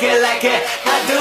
like it, like it. I do